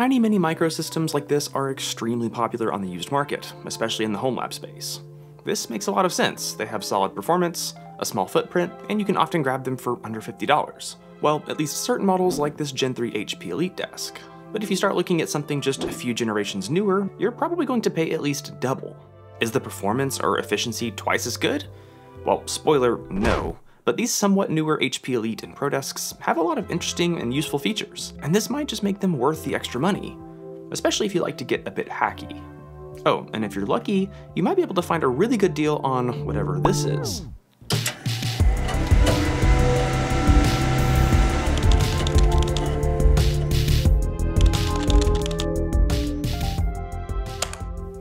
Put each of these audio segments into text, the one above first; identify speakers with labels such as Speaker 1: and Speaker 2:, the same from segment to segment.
Speaker 1: Tiny mini microsystems like this are extremely popular on the used market, especially in the home lab space. This makes a lot of sense. They have solid performance, a small footprint, and you can often grab them for under $50. Well, at least certain models like this Gen 3 HP Elite desk. But if you start looking at something just a few generations newer, you're probably going to pay at least double. Is the performance or efficiency twice as good? Well, spoiler, no. But these somewhat newer HP Elite and Pro desks have a lot of interesting and useful features, and this might just make them worth the extra money, especially if you like to get a bit hacky. Oh, and if you're lucky, you might be able to find a really good deal on whatever this is.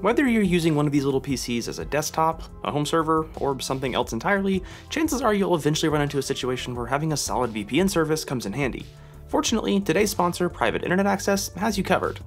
Speaker 1: Whether you're using one of these little PCs as a desktop, a home server, or something else entirely, chances are you'll eventually run into a situation where having a solid VPN service comes in handy. Fortunately, today's sponsor, Private Internet Access, has you covered.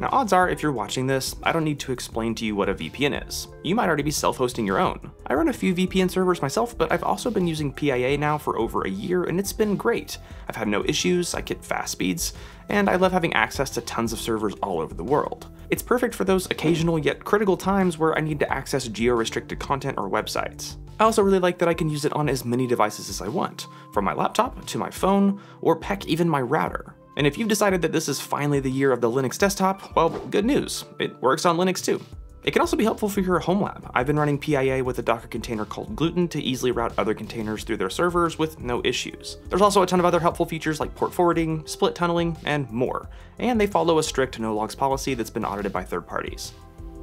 Speaker 1: Now odds are, if you're watching this, I don't need to explain to you what a VPN is. You might already be self-hosting your own. I run a few VPN servers myself, but I've also been using PIA now for over a year, and it's been great. I've had no issues, I get fast speeds, and I love having access to tons of servers all over the world. It's perfect for those occasional yet critical times where I need to access geo-restricted content or websites. I also really like that I can use it on as many devices as I want, from my laptop to my phone, or heck, even my router. And if you've decided that this is finally the year of the Linux desktop, well, good news, it works on Linux too. It can also be helpful for your home lab. I've been running PIA with a Docker container called Gluetun to easily route other containers through their servers with no issues. There's also a ton of other helpful features like port forwarding, split tunneling, and more. And they follow a strict no logs policy that's been audited by third parties.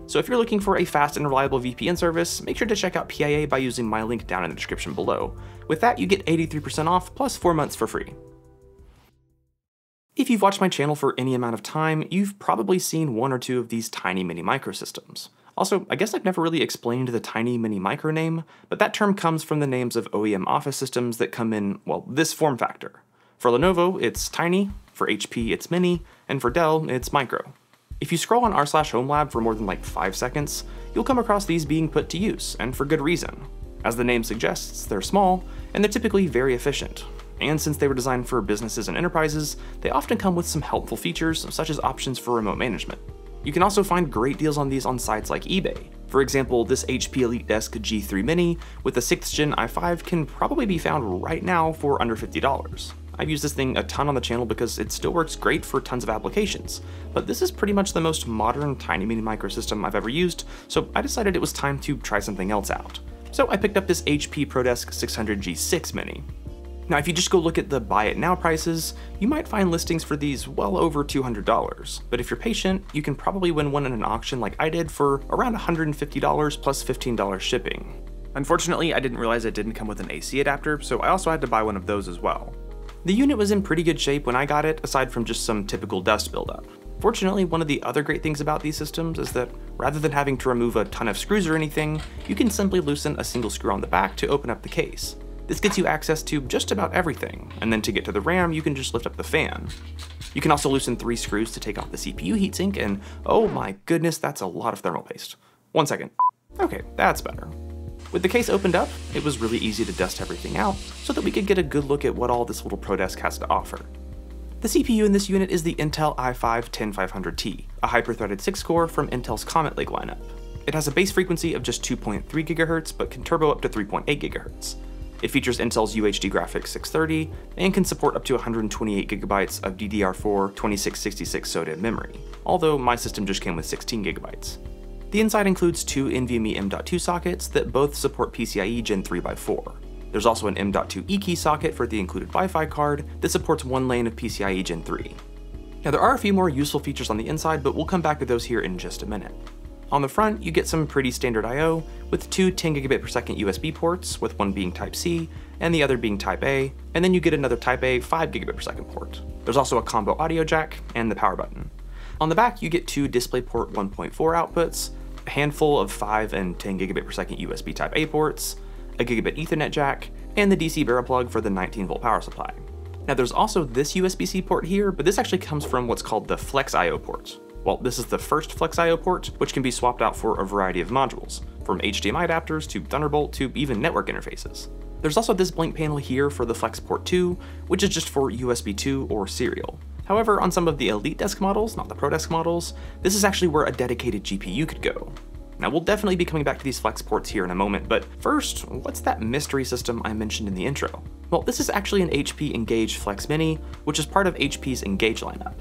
Speaker 1: So if you're looking for a fast and reliable VPN service, make sure to check out PIA by using my link down in the description below. With that, you get 83% off plus 4 months for free. If you've watched my channel for any amount of time, you've probably seen one or two of these tiny mini microsystems. Also, I guess I've never really explained the tiny mini micro name, but that term comes from the names of OEM office systems that come in, well, this form factor. For Lenovo, it's tiny, for HP, it's mini, and for Dell, it's micro. If you scroll on r slash homelab for more than like 5 seconds, you'll come across these being put to use, and for good reason. As the name suggests, they're small, and they're typically very efficient, and since they were designed for businesses and enterprises, they often come with some helpful features, such as options for remote management. You can also find great deals on these on sites like eBay. For example, this HP Elite Desk G3 Mini with a 6th gen i5 can probably be found right now for under $50. I've used this thing a ton on the channel because it still works great for tons of applications, but this is pretty much the most modern tiny mini microsystem I've ever used, so I decided it was time to try something else out. So I picked up this HP ProDesk 600G6 Mini. Now, if you just go look at the buy it now prices, you might find listings for these well over $200. But if you're patient, you can probably win one in an auction like I did for around $150 plus $15 shipping. Unfortunately, I didn't realize it didn't come with an AC adapter, so I also had to buy one of those as well. The unit was in pretty good shape when I got it, aside from just some typical dust buildup. Fortunately, one of the other great things about these systems is that rather than having to remove a ton of screws or anything, you can simply loosen a single screw on the back to open up the case. This gets you access to just about everything, and then to get to the RAM, you can just lift up the fan. You can also loosen three screws to take off the CPU heatsink, and oh my goodness, that's a lot of thermal paste. One second. Okay, that's better. With the case opened up, it was really easy to dust everything out so that we could get a good look at what all this little ProDesk has to offer. The CPU in this unit is the Intel i5-10500T, a hyper-threaded 6-core from Intel's Comet Lake lineup. It has a base frequency of just 2.3 GHz, but can turbo up to 3.8 GHz. It features Intel's UHD Graphics 630 and can support up to 128GB of DDR4 2666 SODIMM memory, although my system just came with 16GB. The inside includes two NVMe M.2 sockets that both support PCIe Gen 3x4. There's also an M.2 eKey socket for the included Wi-Fi card that supports one lane of PCIe Gen 3. Now there are a few more useful features on the inside, but we'll come back to those here in just a minute. On the front, you get some pretty standard I.O., with two 10 gigabit per second USB ports, with one being Type-C and the other being Type-A, and then you get another Type-A 5 gigabit per second port. There's also a combo audio jack and the power button. On the back, you get two DisplayPort 1.4 outputs, a handful of 5 and 10 gigabit per second USB Type-A ports, a gigabit Ethernet jack, and the DC barrel plug for the 19 volt power supply. Now there's also this USB-C port here, but this actually comes from what's called the Flex I.O. port, well, this is the first Flex I.O. port, which can be swapped out for a variety of modules, from HDMI adapters to Thunderbolt to even network interfaces. There's also this blank panel here for the Flex Port 2, which is just for USB 2 or serial. However, on some of the Elite Desk models, not the Pro Desk models, this is actually where a dedicated GPU could go. Now we'll definitely be coming back to these flex ports here in a moment, but first, what's that mystery system I mentioned in the intro? Well, this is actually an HP Engage Flex Mini, which is part of HP's Engage lineup.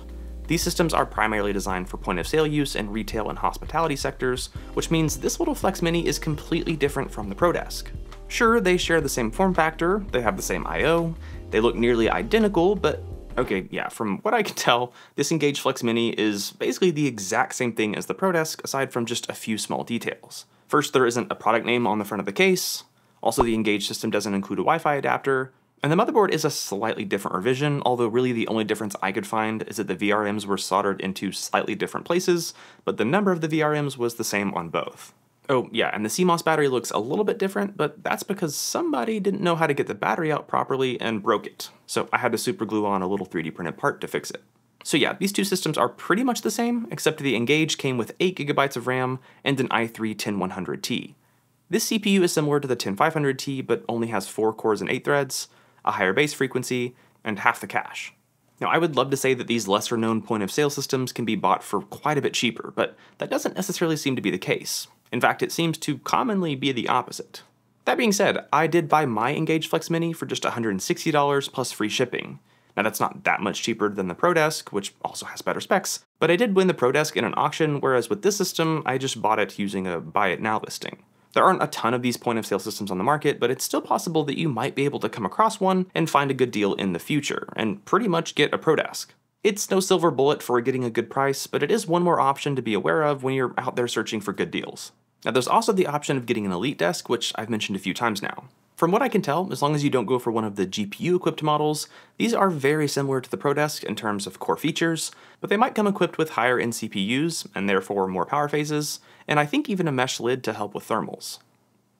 Speaker 1: These systems are primarily designed for point of sale use in retail and hospitality sectors, which means this little Flex Mini is completely different from the ProDesk. Sure, they share the same form factor, they have the same I.O., they look nearly identical, but Okay, yeah, from what I can tell, this Engage Flex Mini is basically the exact same thing as the ProDesk, aside from just a few small details. First, there isn't a product name on the front of the case, also the Engage system doesn't include a Wi-Fi adapter, and the motherboard is a slightly different revision, although really the only difference I could find is that the VRMs were soldered into slightly different places, but the number of the VRMs was the same on both. Oh, yeah, and the CMOS battery looks a little bit different, but that's because somebody didn't know how to get the battery out properly and broke it. So I had to super glue on a little 3D printed part to fix it. So yeah, these two systems are pretty much the same, except the Engage came with 8GB of RAM and an i3 10100T. This CPU is similar to the 10500T, but only has 4 cores and 8 threads, a higher base frequency, and half the cache. Now, I would love to say that these lesser known point of sale systems can be bought for quite a bit cheaper, but that doesn't necessarily seem to be the case. In fact, it seems to commonly be the opposite. That being said, I did buy my Engage Flex Mini for just $160 plus free shipping. Now that's not that much cheaper than the ProDesk, which also has better specs, but I did win the ProDesk in an auction, whereas with this system, I just bought it using a buy it now listing. There aren't a ton of these point of sale systems on the market, but it's still possible that you might be able to come across one and find a good deal in the future, and pretty much get a ProDesk. It's no silver bullet for getting a good price, but it is one more option to be aware of when you're out there searching for good deals. Now there's also the option of getting an Elite desk, which I've mentioned a few times now. From what I can tell, as long as you don't go for one of the GPU-equipped models, these are very similar to the ProDesk in terms of core features, but they might come equipped with higher end CPUs, and therefore more power phases, and I think even a mesh lid to help with thermals.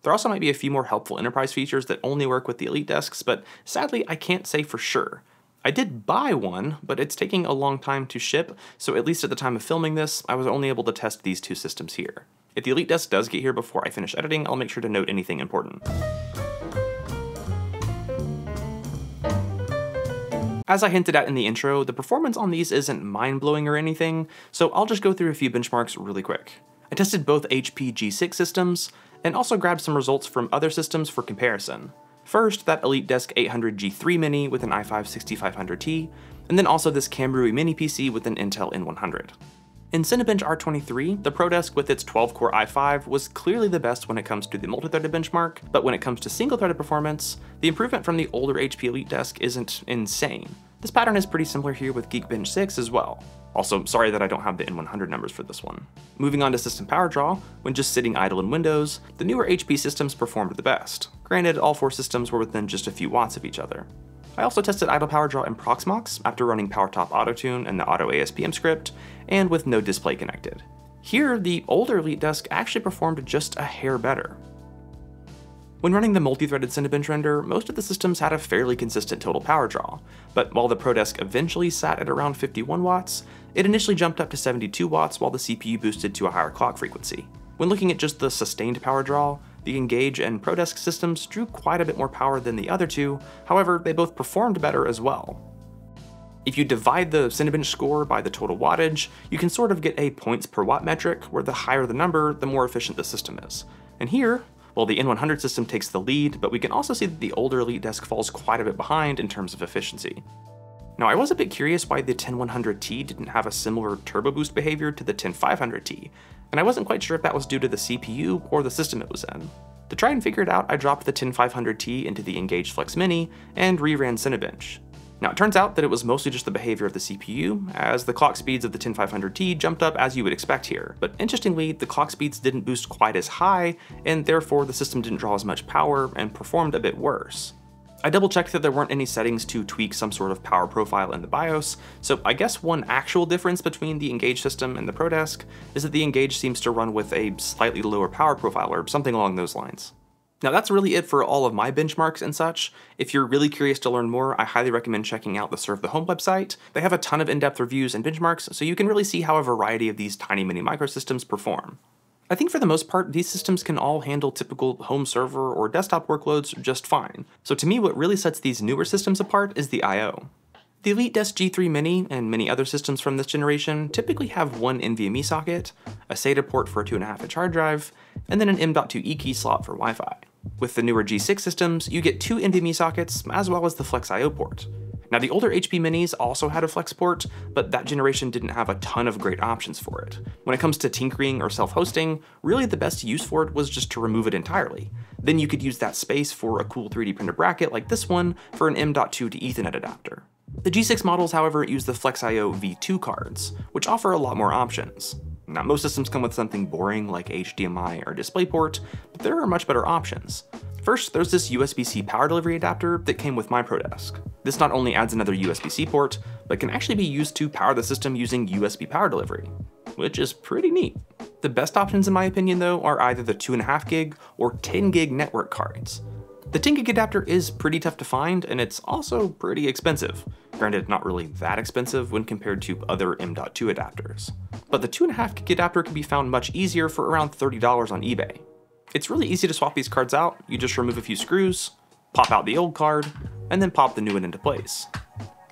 Speaker 1: There also might be a few more helpful enterprise features that only work with the Elite desks, but sadly I can't say for sure. I did buy one, but it's taking a long time to ship, so at least at the time of filming this, I was only able to test these two systems here. If the Elite Desk does get here before I finish editing, I'll make sure to note anything important. As I hinted at in the intro, the performance on these isn't mind-blowing or anything, so I'll just go through a few benchmarks really quick. I tested both HP G6 systems, and also grabbed some results from other systems for comparison. First, that EliteDesk 800 G3 Mini with an i5-6500T, and then also this Kamrui Mini PC with an Intel N100. In Cinebench R23, the ProDesk with its 12-core i5 was clearly the best when it comes to the multi-threaded benchmark, but when it comes to single-threaded performance, the improvement from the older HP Elite desk isn't insane. This pattern is pretty similar here with Geekbench 6 as well. Also, sorry that I don't have the N100 numbers for this one. Moving on to system power draw, when just sitting idle in Windows, the newer HP systems performed the best. Granted, all four systems were within just a few watts of each other. I also tested idle power draw in Proxmox after running PowerTop AutoTune and the Auto ASPM script, and with no display connected. Here, the older EliteDesk actually performed just a hair better. When running the multi-threaded Cinebench render, most of the systems had a fairly consistent total power draw, but while the ProDesk eventually sat at around 51 watts, it initially jumped up to 72 watts while the CPU boosted to a higher clock frequency. When looking at just the sustained power draw, the Engage and ProDesk systems drew quite a bit more power than the other two, however, they both performed better as well. If you divide the Cinebench score by the total wattage, you can sort of get a points per watt metric, where the higher the number, the more efficient the system is. And here, well, the N100 system takes the lead, but we can also see that the older Elite desk falls quite a bit behind in terms of efficiency. Now, I was a bit curious why the 10100T didn't have a similar turbo boost behavior to the 10500T, and I wasn't quite sure if that was due to the CPU or the system it was in. To try and figure it out, I dropped the 10500T into the Engage Flex Mini and reran Cinebench. Now it turns out that it was mostly just the behavior of the CPU, as the clock speeds of the 10500T jumped up as you would expect here, but interestingly, the clock speeds didn't boost quite as high, and therefore the system didn't draw as much power and performed a bit worse. I double checked that there weren't any settings to tweak some sort of power profile in the BIOS, so I guess one actual difference between the Engage system and the ProDesk is that the Engage seems to run with a slightly lower power profile or something along those lines. Now that's really it for all of my benchmarks and such. If you're really curious to learn more, I highly recommend checking out the Serve the Home website. They have a ton of in-depth reviews and benchmarks, so you can really see how a variety of these tiny mini microsystems perform. I think for the most part, these systems can all handle typical home server or desktop workloads just fine. So to me, what really sets these newer systems apart is the I.O. The EliteDesk G3 Mini and many other systems from this generation typically have one NVMe socket, a SATA port for a 2.5 inch hard drive, and then an M.2 E-key slot for Wi-Fi. With the newer G6 systems, you get two NVMe sockets as well as the Flex I.O. port. Now the older HP Minis also had a Flex port, but that generation didn't have a ton of great options for it. When it comes to tinkering or self-hosting, really the best use for it was just to remove it entirely. Then you could use that space for a cool 3D printer bracket like this one for an M.2 to Ethernet adapter. The G6 models, however, use the FlexIO V2 cards, which offer a lot more options. Now, most systems come with something boring like HDMI or DisplayPort, but there are much better options. First, there's this USB-C power delivery adapter that came with my ProDesk. This not only adds another USB-C port, but can actually be used to power the system using USB power delivery, which is pretty neat. The best options in my opinion though are either the 2.5 gig or 10 gig network cards. The 10 gig adapter is pretty tough to find and it's also pretty expensive. Granted, not really that expensive when compared to other M.2 adapters. But the 2.5 gig adapter can be found much easier for around $30 on eBay. It's really easy to swap these cards out, you just remove a few screws, pop out the old card, and then pop the new one into place.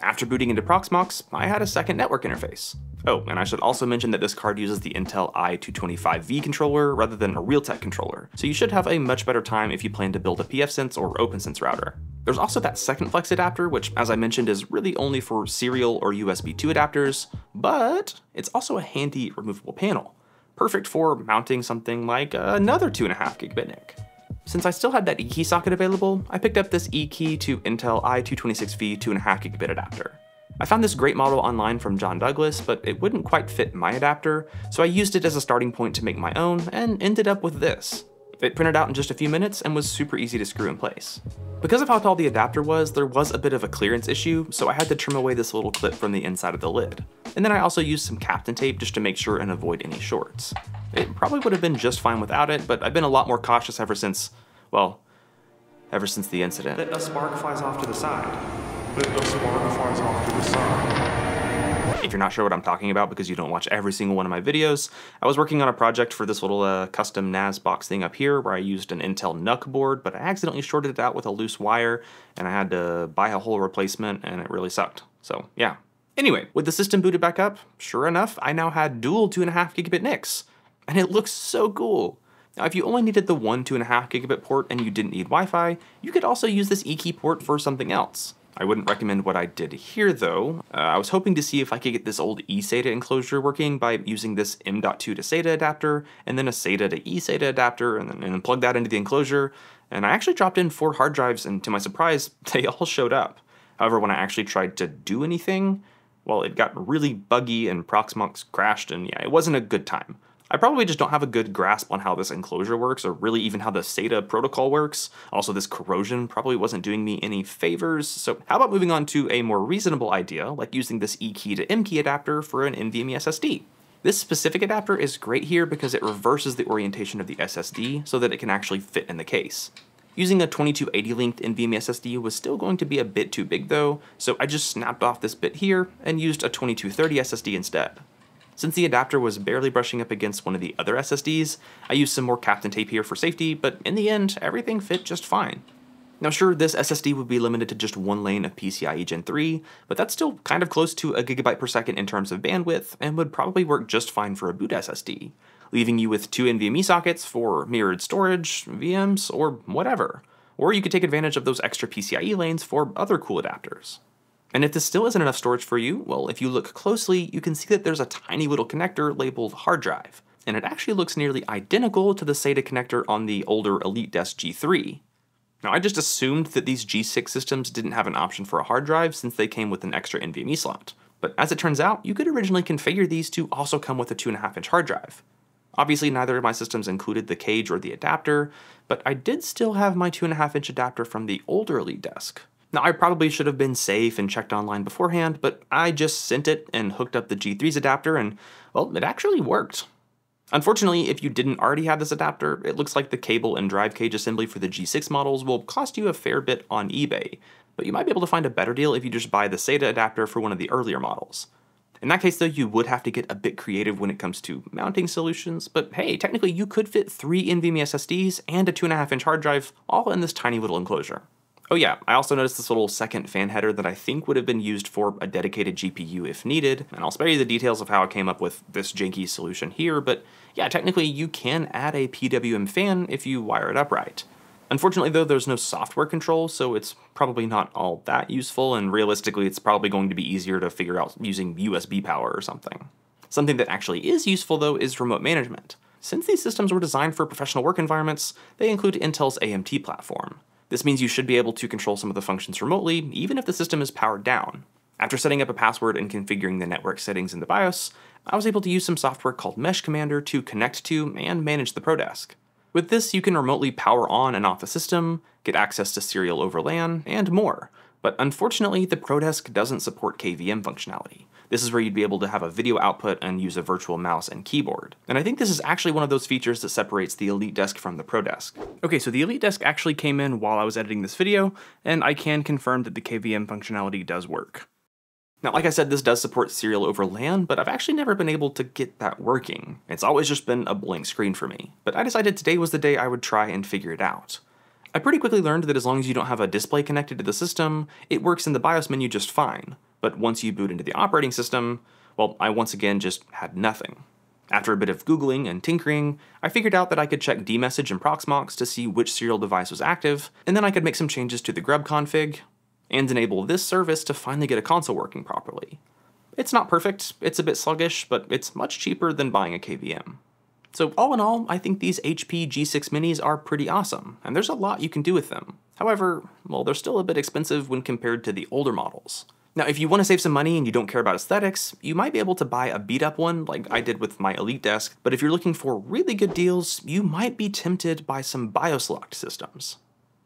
Speaker 1: After booting into Proxmox, I had a second network interface. Oh, and I should also mention that this card uses the Intel i225V controller rather than a Realtek controller, so you should have a much better time if you plan to build a pfSense or OPNsense router. There's also that second flex adapter, which as I mentioned is really only for serial or USB 2 adapters, but it's also a handy removable panel, perfect for mounting something like another hmm. 2.5 gigabit NIC. Since I still had that E-key socket available, I picked up this E-key to Intel i226V 2.5 gigabit adapter. I found this great model online from John Douglas, but it wouldn't quite fit my adapter, so I used it as a starting point to make my own, and ended up with this. It printed out in just a few minutes and was super easy to screw in place. Because of how tall the adapter was, there was a bit of a clearance issue, so I had to trim away this little clip from the inside of the lid. And then I also used some Kapton tape just to make sure and avoid any shorts. It probably would have been just fine without it, but I've been a lot more cautious ever since, well, ever since the incident. That a spark flies off to the side.
Speaker 2: That a spark flies off to the side.
Speaker 1: If you're not sure what I'm talking about because you don't watch every single one of my videos, I was working on a project for this little uh, custom NAS box thing up here where I used an Intel NUC board, but I accidentally shorted it out with a loose wire and I had to buy a whole replacement and it really sucked. So yeah. Anyway, with the system booted back up, sure enough, I now had dual 2.5 gigabit NICs. And it looks so cool. Now, if you only needed the one 2.5 gigabit port and you didn't need Wi-Fi, you could also use this E-key port for something else. I wouldn't recommend what I did here though. Uh, I was hoping to see if I could get this old eSATA enclosure working by using this M.2 to SATA adapter, and then a SATA to eSATA adapter, and then, and then plug that into the enclosure. And I actually dropped in four hard drives, and to my surprise, they all showed up. However, when I actually tried to do anything, well, it got really buggy and Proxmox crashed, and yeah, it wasn't a good time. I probably just don't have a good grasp on how this enclosure works, or really even how the SATA protocol works. Also, this corrosion probably wasn't doing me any favors, so how about moving on to a more reasonable idea, like using this E-key to M-key adapter for an NVMe SSD. This specific adapter is great here because it reverses the orientation of the SSD so that it can actually fit in the case. Using a 2280 length NVMe SSD was still going to be a bit too big though, so I just snapped off this bit here and used a 2230 SSD instead. Since the adapter was barely brushing up against one of the other SSDs, I used some more Kapton tape here for safety, but in the end, everything fit just fine. Now sure, this SSD would be limited to just one lane of PCIe Gen 3, but that's still kind of close to a gigabyte per second in terms of bandwidth, and would probably work just fine for a boot SSD, leaving you with two NVMe sockets for mirrored storage, VMs, or whatever. Or you could take advantage of those extra PCIe lanes for other cool adapters. And if this still isn't enough storage for you, well, if you look closely, you can see that there's a tiny little connector labeled hard drive, and it actually looks nearly identical to the SATA connector on the older EliteDesk G3. Now, I just assumed that these G6 systems didn't have an option for a hard drive since they came with an extra NVMe slot. But as it turns out, you could originally configure these to also come with a 2.5 inch hard drive. Obviously, neither of my systems included the cage or the adapter, but I did still have my 2.5 inch adapter from the older EliteDesk, now, I probably should have been safe and checked online beforehand, but I just sent it and hooked up the G3's adapter, and well, it actually worked. Unfortunately, if you didn't already have this adapter, it looks like the cable and drive cage assembly for the G6 models will cost you a fair bit on eBay, but you might be able to find a better deal if you just buy the SATA adapter for one of the earlier models. In that case, though, you would have to get a bit creative when it comes to mounting solutions, but hey, technically you could fit three NVMe SSDs and a 2.5 inch hard drive all in this tiny little enclosure. Oh yeah, I also noticed this little second fan header that I think would have been used for a dedicated GPU if needed, and I'll spare you the details of how I came up with this janky solution here, but yeah, technically you can add a PWM fan if you wire it up right. Unfortunately though, there's no software control, so it's probably not all that useful, and realistically it's probably going to be easier to figure out using USB power or something. Something that actually is useful though is remote management. Since these systems were designed for professional work environments, they include Intel's AMT platform. This means you should be able to control some of the functions remotely, even if the system is powered down. After setting up a password and configuring the network settings in the BIOS, I was able to use some software called Mesh Commander to connect to and manage the ProDesk. With this, you can remotely power on and off the system, get access to serial over LAN, and more. But unfortunately, the ProDesk doesn't support KVM functionality. This is where you'd be able to have a video output and use a virtual mouse and keyboard. And I think this is actually one of those features that separates the Elite Desk from the Pro Desk. Okay, so the Elite Desk actually came in while I was editing this video, and I can confirm that the KVM functionality does work. Now, like I said, this does support serial over LAN, but I've actually never been able to get that working. It's always just been a blank screen for me. But I decided today was the day I would try and figure it out. I pretty quickly learned that as long as you don't have a display connected to the system, it works in the BIOS menu just fine but once you boot into the operating system, well, I once again just had nothing. After a bit of Googling and tinkering, I figured out that I could check dmesg and proxmox to see which serial device was active, and then I could make some changes to the grub config, and enable this service to finally get a console working properly. It's not perfect, it's a bit sluggish, but it's much cheaper than buying a KVM. So all in all, I think these HP G6 Minis are pretty awesome, and there's a lot you can do with them. However, well, they're still a bit expensive when compared to the older models. Now, if you want to save some money and you don't care about aesthetics, you might be able to buy a beat up one like I did with my Elite Desk, but if you're looking for really good deals, you might be tempted by some BIOS locked systems.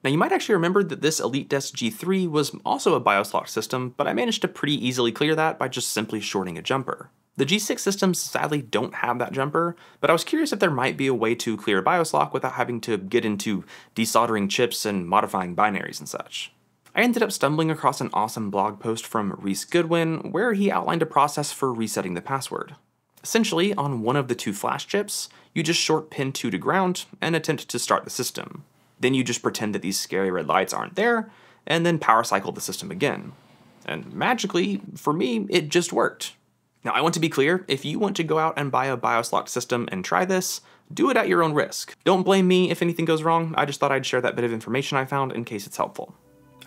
Speaker 1: Now, you might actually remember that this Elite Desk G3 was also a BIOS locked system, but I managed to pretty easily clear that by just simply shorting a jumper. The G6 systems sadly don't have that jumper, but I was curious if there might be a way to clear a BIOS lock without having to get into desoldering chips and modifying binaries and such. I ended up stumbling across an awesome blog post from Reese Goodwin where he outlined a process for resetting the password. Essentially, on one of the two flash chips, you just short pin 2 to ground and attempt to start the system. Then you just pretend that these scary red lights aren't there, and then power cycle the system again. And magically, for me, it just worked. Now, I want to be clear if you want to go out and buy a BIOS locked system and try this, do it at your own risk. Don't blame me if anything goes wrong, I just thought I'd share that bit of information I found in case it's helpful.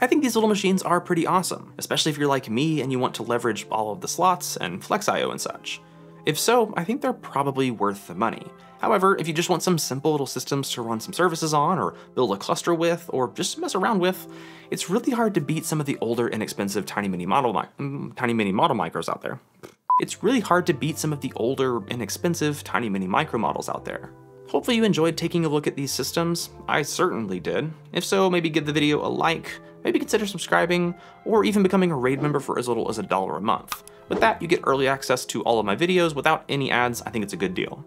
Speaker 1: I think these little machines are pretty awesome, especially if you're like me and you want to leverage all of the slots and Flex IO and such. If so, I think they're probably worth the money. However, if you just want some simple little systems to run some services on, or build a cluster with, or just mess around with, it's really hard to beat some of the older, inexpensive tiny mini model mm, tiny mini model micros out there. It's really hard to beat some of the older, inexpensive tiny mini micro models out there. Hopefully you enjoyed taking a look at these systems. I certainly did. If so, maybe give the video a like, maybe consider subscribing, or even becoming a raid member for as little as a dollar a month. With that, you get early access to all of my videos without any ads. I think it's a good deal.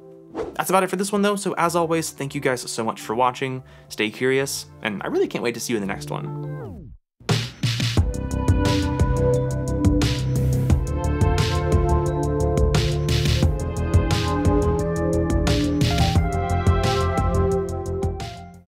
Speaker 1: That's about it for this one though, so as always, thank you guys so much for watching, stay curious, and I really can't wait to see you in the next one.